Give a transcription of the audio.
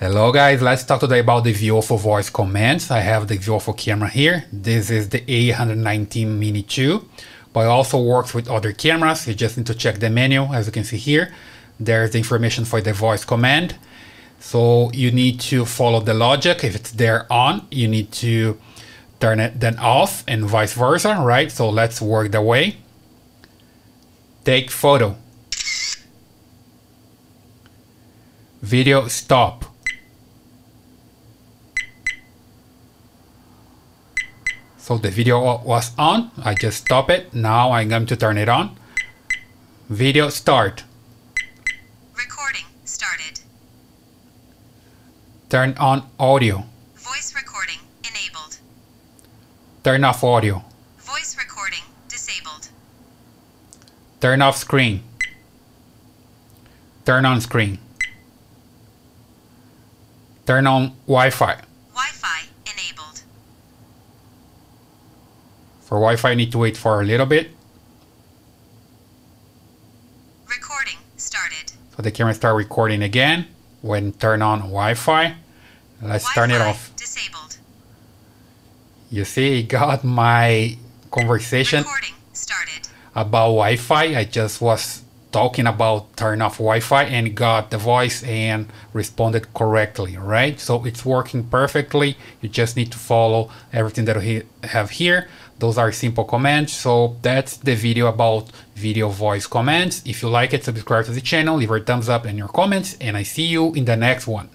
Hello guys, let's talk today about the Viofo voice commands. I have the Viofo camera here. This is the A119 Mini 2, but it also works with other cameras. You just need to check the menu, as you can see here. There's the information for the voice command. So you need to follow the logic. If it's there on, you need to turn it then off and vice versa, right? So let's work the way. Take photo. Video stop. So the video was on, I just stop it. Now I'm going to turn it on. Video start. Recording started. Turn on audio. Voice recording enabled. Turn off audio. Voice recording disabled. Turn off screen. Turn on screen. Turn on Wi-Fi. Wi-Fi enabled. For Wi-Fi, I need to wait for a little bit. Recording started. So the camera start recording again. When turn on Wi-Fi, let's turn it off. Disabled. You see, got my conversation Recording started. about Wi-Fi. I just was talking about turn off Wi-Fi and got the voice and responded correctly, right? So it's working perfectly. You just need to follow everything that we have here. Those are simple commands. So that's the video about Viofo voice commands. If you like it, subscribe to the channel, leave a thumbs up and your comments, and I see you in the next one.